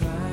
try